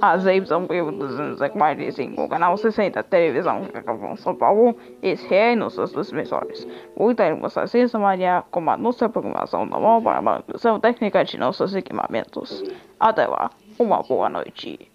As apes são 45. O canal 60, televisão São Paulo, esse é nos seus transmissores. Muitas assistam Maria com a nossa programação normal para a manutenção técnica de nossos equipamentos. Até lá, uma boa noite.